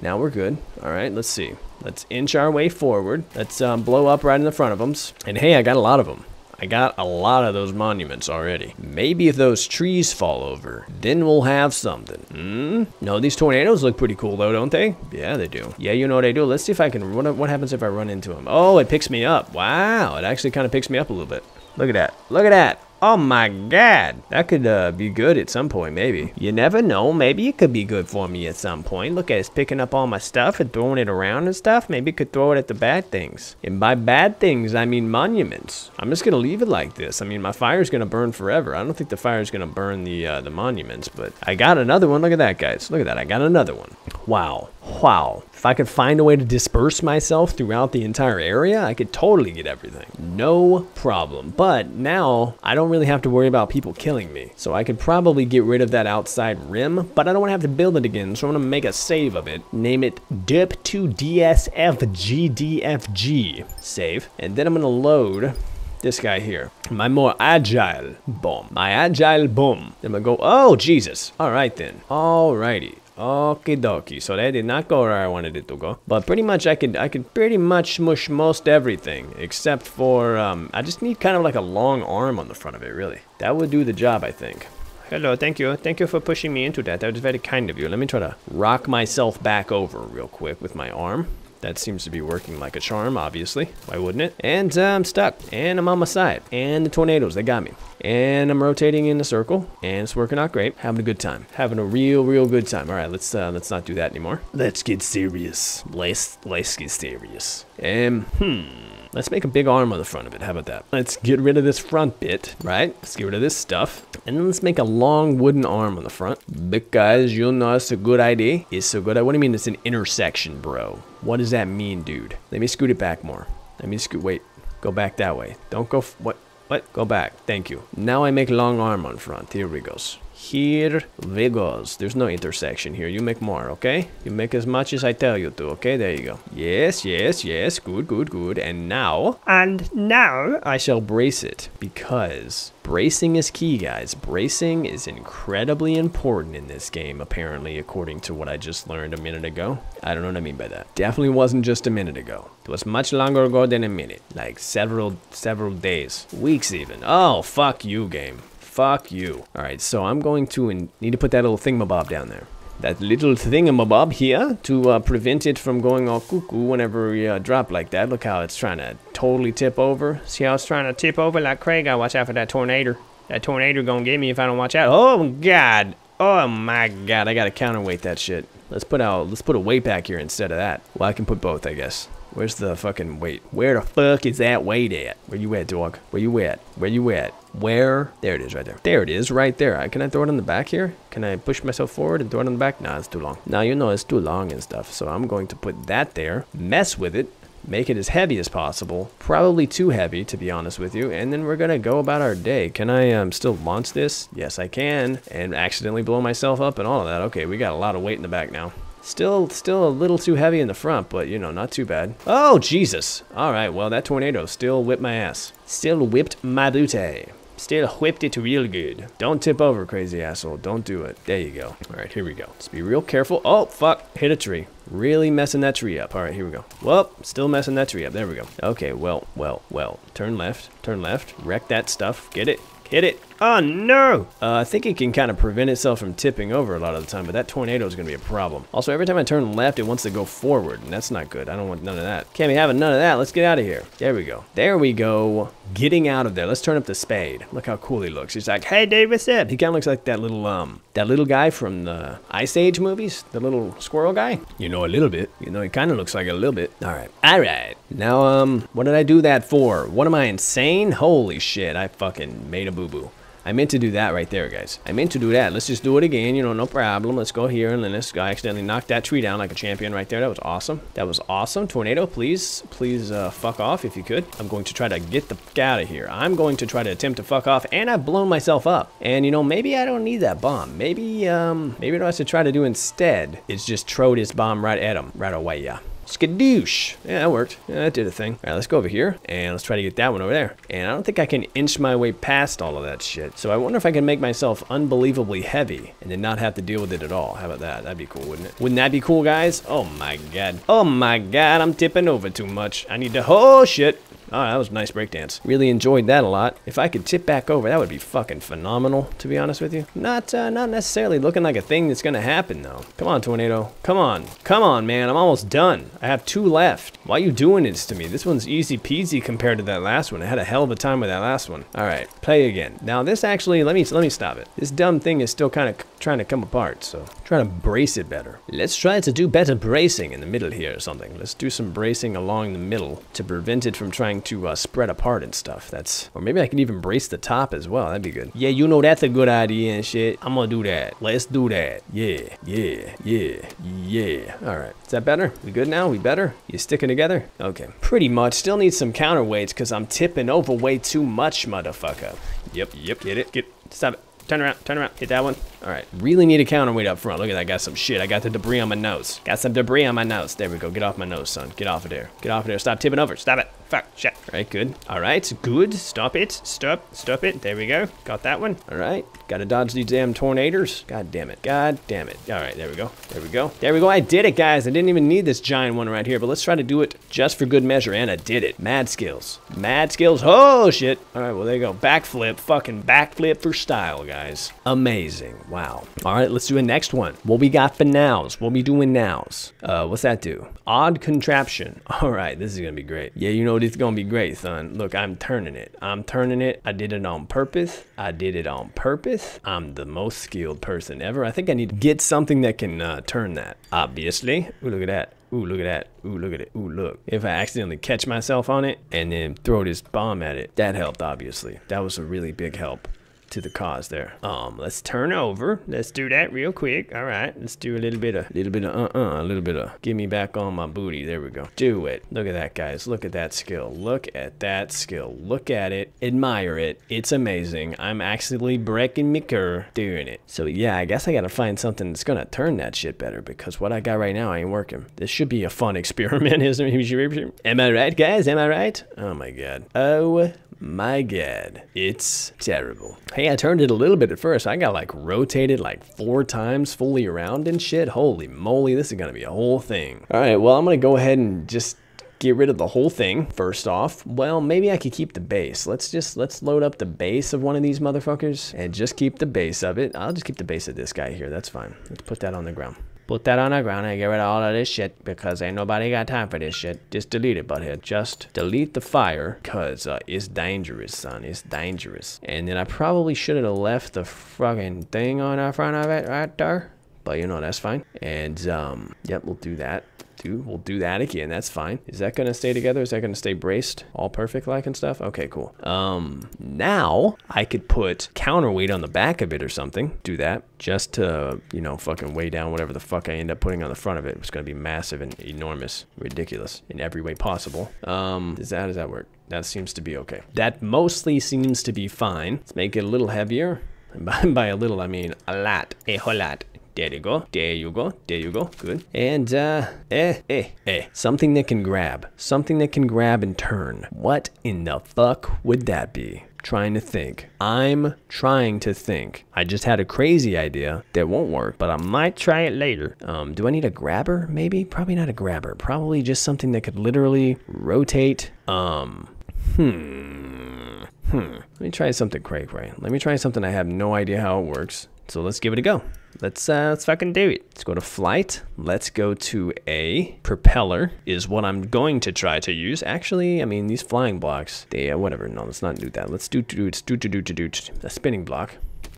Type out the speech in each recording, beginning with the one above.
Now we're good. All right, let's see. Let's inch our way forward. Let's um, blow up right in the front of them. And hey, I got a lot of them. I got a lot of those monuments already. Maybe if those trees fall over, then we'll have something. Hmm? No, these tornadoes look pretty cool though, don't they? Yeah, they do. Yeah, you know what they do. Let's see if I can, what, what happens if I run into them? Oh, it picks me up. Wow, it actually kind of picks me up a little bit. Look at that. Look at that. Oh my god. That could uh, be good at some point, maybe. You never know. Maybe it could be good for me at some point. Look at it's picking up all my stuff and throwing it around and stuff. Maybe it could throw it at the bad things. And by bad things, I mean monuments. I'm just going to leave it like this. I mean, my fire's going to burn forever. I don't think the fire's going to burn the, uh, the monuments, but I got another one. Look at that, guys. Look at that. I got another one. Wow. Wow. If I could find a way to disperse myself throughout the entire area, I could totally get everything. No problem. But now I don't really have to worry about people killing me. So I could probably get rid of that outside rim, but I don't want to have to build it again. So I'm going to make a save of it. Name it DIP2DSFGDFG. Save. And then I'm going to load this guy here. My more agile bomb. My agile bomb. I'm gonna go, oh, Jesus. All right then. Alrighty. Okie dokie. So that did not go where I wanted it to go. But pretty much I could I could pretty much smush most everything. Except for, um, I just need kind of like a long arm on the front of it, really. That would do the job, I think. Hello, thank you. Thank you for pushing me into that. That was very kind of you. Let me try to rock myself back over real quick with my arm. That seems to be working like a charm, obviously. Why wouldn't it? And uh, I'm stuck. And I'm on my side. And the tornadoes, they got me. And I'm rotating in a circle. And it's working out great. Having a good time. Having a real, real good time. All right, let's uh, let's not do that anymore. Let's get serious. Let's, let's get serious. Um, hmm. Let's make a big arm on the front of it. How about that? Let's get rid of this front bit, right? Let's get rid of this stuff. And then let's make a long wooden arm on the front. Because you know it's a good idea. It's a good What do you mean it's an intersection, bro? What does that mean, dude? Let me scoot it back more. Let me scoot. Wait. Go back that way. Don't go. what? What? Go back. Thank you. Now I make a long arm on front. Here we goes. Here we goes. There's no intersection here. You make more, okay? You make as much as I tell you to, okay? There you go. Yes, yes, yes. Good, good, good. And now... And now... I shall brace it because bracing is key, guys. Bracing is incredibly important in this game, apparently, according to what I just learned a minute ago. I don't know what I mean by that. Definitely wasn't just a minute ago. It was much longer ago than a minute. Like several, several days. Weeks even. Oh, fuck you, game. Fuck you. Alright, so I'm going to need to put that little thingamabob down there. That little thingamabob here to uh, prevent it from going all cuckoo whenever we uh, drop like that. Look how it's trying to totally tip over. See how it's trying to tip over like Craig? Gotta watch out for that tornado. That tornado gonna get me if I don't watch out. Oh god. Oh my god, I gotta counterweight that shit. Let's put out let's put a weight back here instead of that. Well I can put both I guess. Where's the fucking weight? Where the fuck is that weight at? Where you at, dog? Where you at? Where you at? Where? There it is right there. There it is right there. I can I throw it on the back here? Can I push myself forward and throw it on the back? Nah, it's too long. Now you know it's too long and stuff. So I'm going to put that there, mess with it, make it as heavy as possible. Probably too heavy, to be honest with you. And then we're going to go about our day. Can I um, still launch this? Yes, I can. And accidentally blow myself up and all of that. Okay, we got a lot of weight in the back now. Still, still a little too heavy in the front, but you know, not too bad. Oh, Jesus. All right, well, that tornado still whipped my ass. Still whipped my booty. Still whipped it real good. Don't tip over, crazy asshole. Don't do it. There you go. All right, here we go. Let's be real careful. Oh, fuck. Hit a tree. Really messing that tree up. All right, here we go. Well, still messing that tree up. There we go. Okay, well, well, well. Turn left. Turn left. Wreck that stuff. Get it. Hit it. Oh, no! Uh, I think it can kind of prevent itself from tipping over a lot of the time, but that tornado is going to be a problem. Also, every time I turn left, it wants to go forward, and that's not good. I don't want none of that. Can't be having none of that. Let's get out of here. There we go. There we go. Getting out of there. Let's turn up the spade. Look how cool he looks. He's like, hey, Dave, what's up? He kind of looks like that little, um, that little guy from the Ice Age movies. The little squirrel guy. You know, a little bit. You know, he kind of looks like a little bit. All right. All right. Now, um, what did I do that for? What am I, insane? Holy shit, I fucking made a boo-boo. I meant to do that right there, guys. I meant to do that. Let's just do it again, you know, no problem. Let's go here, and then this guy accidentally knocked that tree down like a champion right there. That was awesome. That was awesome. Tornado, please, please uh, fuck off if you could. I'm going to try to get the fuck out of here. I'm going to try to attempt to fuck off, and I've blown myself up. And, you know, maybe I don't need that bomb. Maybe, um, maybe what I should try to do instead is just throw this bomb right at him right away, yeah. Skadoosh. Yeah, that worked. Yeah, that did a thing. All right, let's go over here and let's try to get that one over there. And I don't think I can inch my way past all of that shit. So I wonder if I can make myself unbelievably heavy and then not have to deal with it at all. How about that? That'd be cool, wouldn't it? Wouldn't that be cool, guys? Oh my god. Oh my god, I'm tipping over too much. I need to, oh shit. Oh, that was a nice breakdance. Really enjoyed that a lot. If I could tip back over, that would be fucking phenomenal, to be honest with you. Not uh, not necessarily looking like a thing that's gonna happen, though. Come on, Tornado. Come on. Come on, man. I'm almost done. I have two left. Why are you doing this to me? This one's easy peasy compared to that last one. I had a hell of a time with that last one. All right, play again. Now, this actually, let me let me stop it. This dumb thing is still kind of trying to come apart, so trying to brace it better. Let's try to do better bracing in the middle here or something. Let's do some bracing along the middle to prevent it from trying to uh, spread apart and stuff. That's, or maybe I can even brace the top as well. That'd be good. Yeah, you know that's a good idea and shit. I'm gonna do that. Let's do that. Yeah, yeah, yeah, yeah. All right, is that better? We good now? We better? You sticking together? Okay, pretty much. Still need some counterweights because I'm tipping over way too much, motherfucker. Yep, yep, get it, get, stop it. Turn around, turn around, hit that one. All right, really need a counterweight up front. Look at that, I got some shit. I got the debris on my nose. Got some debris on my nose. There we go, get off my nose, son. Get off of there. Get off of there, stop tipping over, stop it. Fuck, shit. All right, good. All right, good. Stop it, stop, stop it. There we go. Got that one. All right, gotta dodge these damn tornadoes. God damn it, god damn it. All right, there we go, there we go. There we go, I did it, guys. I didn't even need this giant one right here, but let's try to do it just for good measure, and I did it. Mad skills. Mad skills. Oh, shit. All right, well, there you go. Backflip, fucking backflip for style, guys. Amazing. Wow. All right, let's do a next one. What we got for nows? What we doing nows? Uh, what's that do? Odd contraption. All right, this is gonna be great. Yeah, you know this is gonna be great, son. Look, I'm turning it. I'm turning it. I did it on purpose. I did it on purpose. I'm the most skilled person ever. I think I need to get something that can uh, turn that. Obviously. Ooh, look at that. Ooh, look at that. Ooh, look at it. Ooh, look. If I accidentally catch myself on it and then throw this bomb at it, that helped, obviously. That was a really big help to the cause there. Um, let's turn over. Let's do that real quick. All right, let's do a little bit of, little bit of uh-uh, a little bit of, give me back on my booty. There we go. Do it. Look at that, guys. Look at that skill. Look at that skill. Look at it. Admire it. It's amazing. I'm actually breaking my cur doing it. So yeah, I guess I gotta find something that's gonna turn that shit better because what I got right now ain't working. This should be a fun experiment, isn't it? Am I right, guys? Am I right? Oh my god. Oh my god, it's terrible. Hey, I turned it a little bit at first. I got like rotated like four times fully around and shit. Holy moly, this is gonna be a whole thing. All right, well, I'm gonna go ahead and just get rid of the whole thing first off well maybe i could keep the base let's just let's load up the base of one of these motherfuckers and just keep the base of it i'll just keep the base of this guy here that's fine let's put that on the ground Put that on the ground and get rid of all of this shit because ain't nobody got time for this shit. Just delete it, butthead. Just delete the fire because uh, it's dangerous, son. It's dangerous. And then I probably should have left the fucking thing on the front of it right there. But you know, that's fine. And, um, yep, we'll do that do. We'll do that again. That's fine. Is that going to stay together? Is that going to stay braced? All perfect like and stuff? Okay, cool. Um, now I could put counterweight on the back of it or something. Do that just to, you know, fucking weigh down whatever the fuck I end up putting on the front of it. It's going to be massive and enormous, ridiculous in every way possible. Um, is that, how does that work? That seems to be okay. That mostly seems to be fine. Let's make it a little heavier. By, by a little, I mean a lot, a whole lot. There you go. There you go. There you go. Good. And, uh, eh, eh, eh. Something that can grab. Something that can grab and turn. What in the fuck would that be? Trying to think. I'm trying to think. I just had a crazy idea that won't work, but I might try it later. Um, do I need a grabber? Maybe? Probably not a grabber. Probably just something that could literally rotate. Um, hmm. Hmm. Let me try something cray cray. Let me try something I have no idea how it works. So let's give it a go. Let's uh, let's fucking do it. Let's go to flight. Let's go to a propeller is what I'm going to try to use. Actually, I mean these flying blocks. They uh, whatever. No, let's not do that. Let's do do do do do do do a spinning block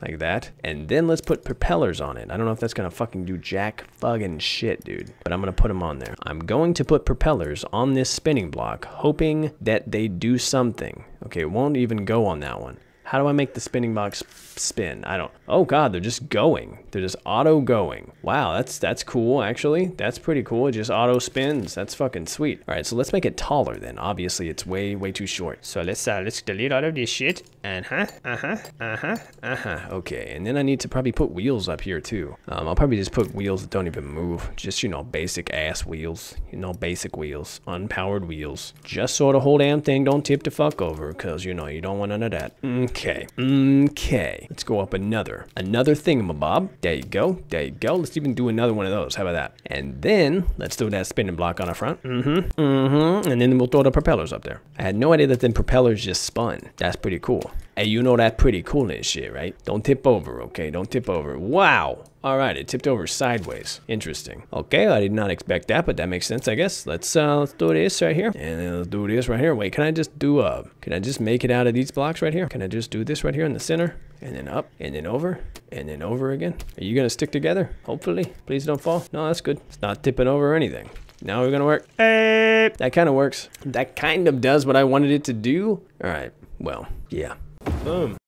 like that. And then let's put propellers on it. I don't know if that's gonna fucking do jack fucking shit, dude. But I'm gonna put them on there. I'm going to put propellers on this spinning block, hoping that they do something. Okay, it won't even go on that one. How do I make the spinning box spin? I don't. Oh god, they're just going. They're just auto going. Wow, that's that's cool actually. That's pretty cool. It just auto spins. That's fucking sweet. All right, so let's make it taller then. Obviously, it's way way too short. So let's uh, let's delete all of this shit. Uh huh. Uh huh. Uh huh. Uh huh. Okay, and then I need to probably put wheels up here too. Um, I'll probably just put wheels that don't even move. Just you know, basic ass wheels. You know, basic wheels, unpowered wheels. Just so the whole damn thing don't tip the fuck over, cause you know you don't want none of that. Okay. Okay. Let's go up another another thingamabob. There you go. There you go. Let's even do another one of those. How about that? And then let's do that spinning block on the front. Mm-hmm. Mm-hmm. And then we'll throw the propellers up there. I had no idea that then propellers just spun. That's pretty cool. Hey, you know that pretty cool and shit, right? Don't tip over, okay? Don't tip over. Wow. All right, it tipped over sideways. Interesting. Okay, I did not expect that, but that makes sense, I guess. Let's uh, let's do this right here, and then let's do this right here. Wait, can I just do uh, can I just make it out of these blocks right here? Can I just do this right here in the center, and then up, and then over, and then over again? Are you gonna stick together? Hopefully, please don't fall. No, that's good. It's not tipping over or anything. Now we're gonna work. Hey, that kind of works. That kind of does what I wanted it to do. All right. Well, yeah. Boom.